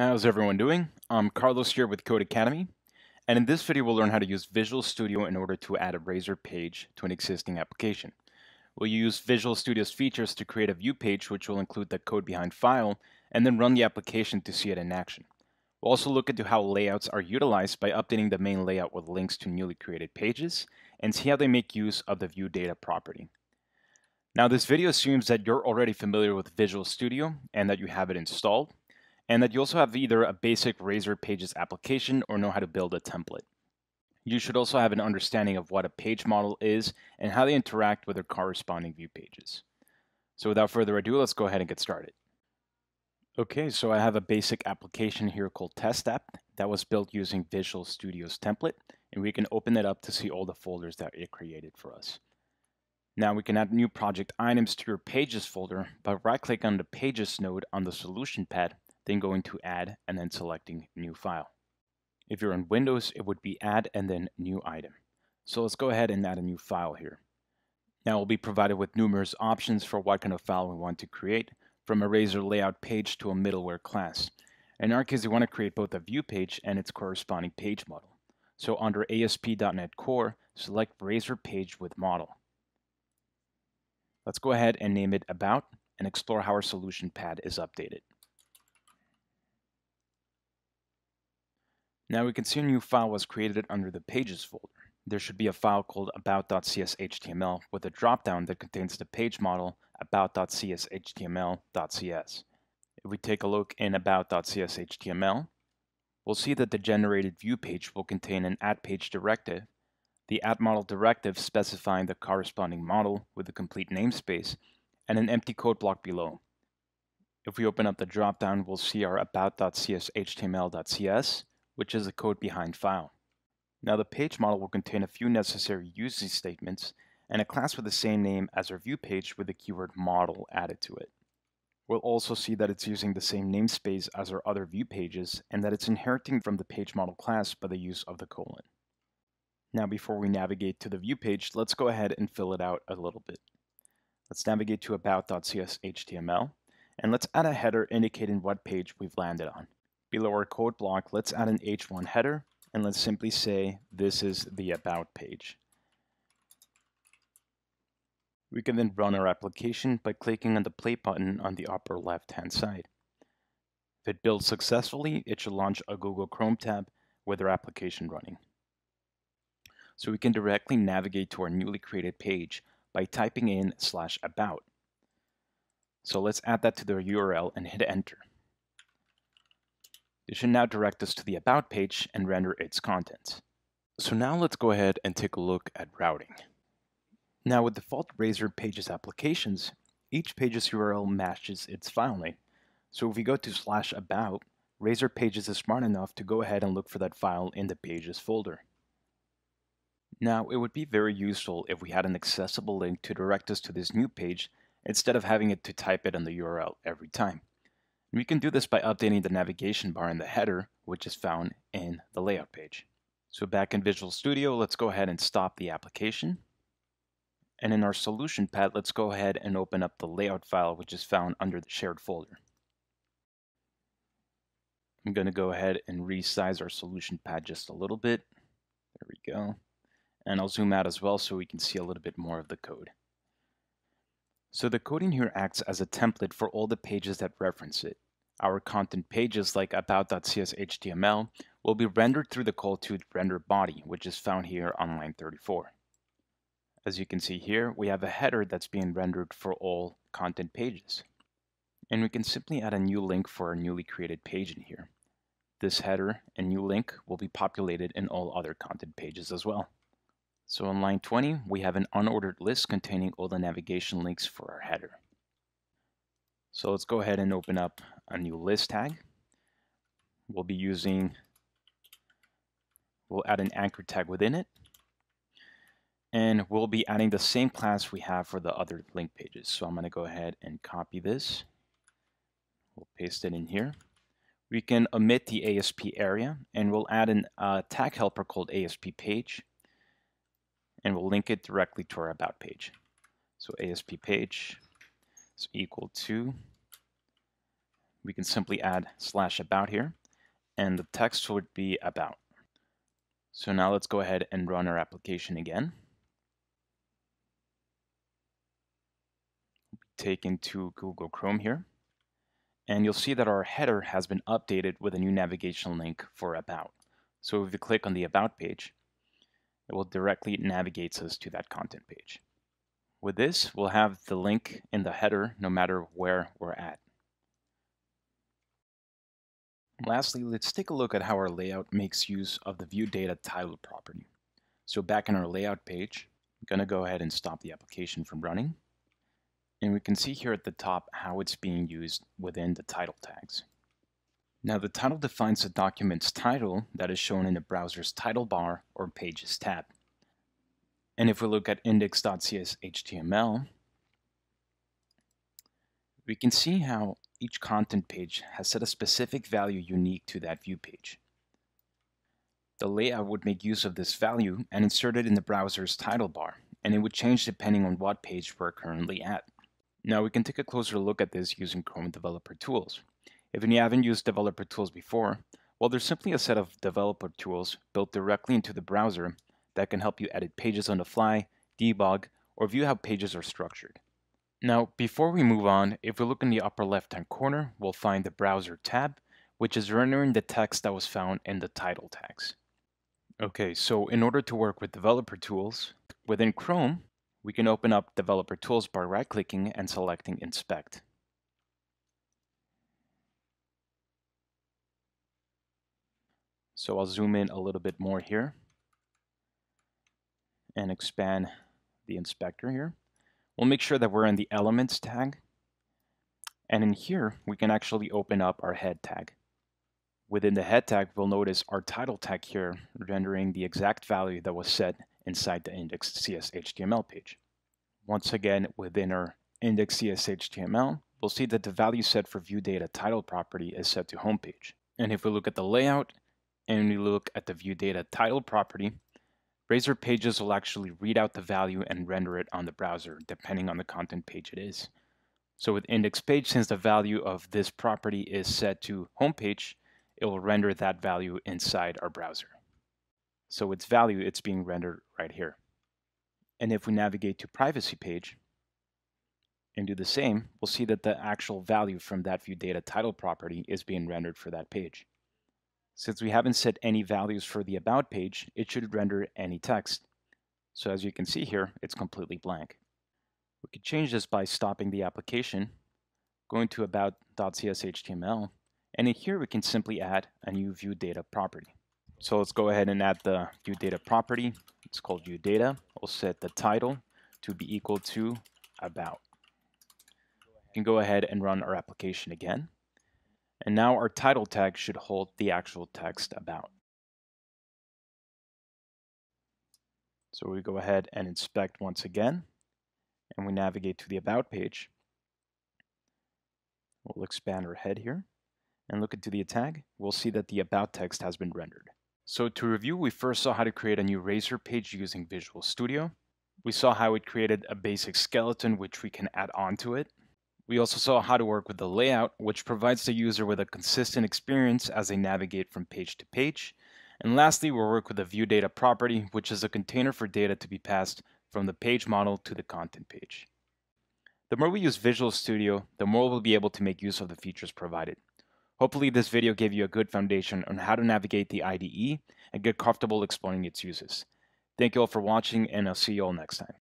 How's everyone doing? I'm Carlos here with Codecademy, and in this video we'll learn how to use Visual Studio in order to add a Razor page to an existing application. We'll use Visual Studio's features to create a view page which will include the code behind file, and then run the application to see it in action. We'll also look into how layouts are utilized by updating the main layout with links to newly created pages, and see how they make use of the view data property. Now this video assumes that you're already familiar with Visual Studio and that you have it installed, and that you also have either a basic Razor Pages application or know how to build a template. You should also have an understanding of what a page model is and how they interact with their corresponding view pages. So without further ado, let's go ahead and get started. Okay, so I have a basic application here called Test App that was built using Visual Studio's template, and we can open it up to see all the folders that it created for us. Now we can add new project items to your Pages folder by right-click on the Pages node on the solution pad then going to add and then selecting new file. If you're in Windows, it would be add and then new item. So let's go ahead and add a new file here. Now we'll be provided with numerous options for what kind of file we want to create, from a Razor layout page to a middleware class. In our case, we want to create both a view page and its corresponding page model. So under ASP.NET Core, select Razor Page with Model. Let's go ahead and name it About and explore how our solution pad is updated. Now we can see a new file was created under the Pages folder. There should be a file called about.cshtml with a dropdown that contains the page model about.cshtml.cs. If we take a look in about.cshtml, we'll see that the generated view page will contain an add page directive, the add model directive specifying the corresponding model with the complete namespace, and an empty code block below. If we open up the dropdown, we'll see our about.cshtml.cs which is the code behind file. Now the page model will contain a few necessary usage statements and a class with the same name as our view page with the keyword model added to it. We'll also see that it's using the same namespace as our other view pages and that it's inheriting from the page model class by the use of the colon. Now before we navigate to the view page, let's go ahead and fill it out a little bit. Let's navigate to about.cshtml and let's add a header indicating what page we've landed on. Below our code block, let's add an h1 header, and let's simply say this is the About page. We can then run our application by clicking on the play button on the upper left-hand side. If it builds successfully, it should launch a Google Chrome tab with our application running. So we can directly navigate to our newly created page by typing in slash about. So let's add that to the URL and hit enter. This should now direct us to the About page and render its contents. So now let's go ahead and take a look at routing. Now with default Razor Pages applications, each page's URL matches its file name. So if we go to slash about, Razor Pages is smart enough to go ahead and look for that file in the Pages folder. Now, it would be very useful if we had an accessible link to direct us to this new page instead of having it to type it in the URL every time. We can do this by updating the navigation bar in the header, which is found in the layout page. So back in Visual Studio, let's go ahead and stop the application. And in our solution pad, let's go ahead and open up the layout file, which is found under the shared folder. I'm going to go ahead and resize our solution pad just a little bit. There we go. And I'll zoom out as well so we can see a little bit more of the code. So the coding here acts as a template for all the pages that reference it. Our content pages like about.cshtml will be rendered through the call to render body, which is found here on line 34. As you can see here, we have a header that's being rendered for all content pages. And we can simply add a new link for our newly created page in here. This header and new link will be populated in all other content pages as well. So on line 20, we have an unordered list containing all the navigation links for our header. So let's go ahead and open up a new list tag. We'll be using, we'll add an anchor tag within it. And we'll be adding the same class we have for the other link pages. So I'm going to go ahead and copy this. We'll paste it in here. We can omit the ASP area and we'll add an uh, tag helper called ASP page and we'll link it directly to our About page. So ASP page is equal to we can simply add slash about here, and the text would be about. So now let's go ahead and run our application again. Taken to Google Chrome here. And you'll see that our header has been updated with a new navigation link for About. So if you click on the About page, it will directly navigate us to that content page. With this, we'll have the link in the header no matter where we're at. Lastly, let's take a look at how our layout makes use of the view data title property. So back in our layout page, I'm going to go ahead and stop the application from running. And we can see here at the top how it's being used within the title tags. Now the title defines the document's title that is shown in the browser's title bar or Pages tab. And if we look at index.cshtml, we can see how each content page has set a specific value unique to that view page. The layout would make use of this value and insert it in the browser's title bar, and it would change depending on what page we're currently at. Now we can take a closer look at this using Chrome Developer Tools. If you haven't used Developer Tools before, well, there's simply a set of developer tools built directly into the browser that can help you edit pages on the fly, debug, or view how pages are structured. Now, before we move on, if we look in the upper left-hand corner, we'll find the Browser tab, which is rendering the text that was found in the title tags. Okay, so in order to work with developer tools, within Chrome, we can open up Developer Tools by right-clicking and selecting Inspect. So I'll zoom in a little bit more here and expand the inspector here. We'll make sure that we're in the Elements tag. And in here, we can actually open up our head tag. Within the head tag, we'll notice our title tag here, rendering the exact value that was set inside the index.cshtml page. Once again, within our index.cshtml, we'll see that the value set for view data title property is set to homepage. And if we look at the layout and we look at the view data title property, Razor Pages will actually read out the value and render it on the browser, depending on the content page it is. So with index page, since the value of this property is set to home page, it will render that value inside our browser. So its value, it's being rendered right here. And if we navigate to privacy page and do the same, we'll see that the actual value from that view data title property is being rendered for that page. Since we haven't set any values for the About page, it should render any text. So as you can see here, it's completely blank. We could change this by stopping the application, going to about.cshtml, and in here we can simply add a new view data property. So let's go ahead and add the view data property. It's called view data. We'll set the title to be equal to about. We can go ahead and run our application again. And now our title tag should hold the actual text about. So we go ahead and inspect once again, and we navigate to the About page. We'll expand our head here and look into the tag. We'll see that the About text has been rendered. So to review, we first saw how to create a new Razor page using Visual Studio. We saw how it created a basic skeleton which we can add on to it. We also saw how to work with the layout, which provides the user with a consistent experience as they navigate from page to page. And lastly, we'll work with the view data property, which is a container for data to be passed from the page model to the content page. The more we use Visual Studio, the more we'll be able to make use of the features provided. Hopefully this video gave you a good foundation on how to navigate the IDE and get comfortable exploring its uses. Thank you all for watching and I'll see you all next time.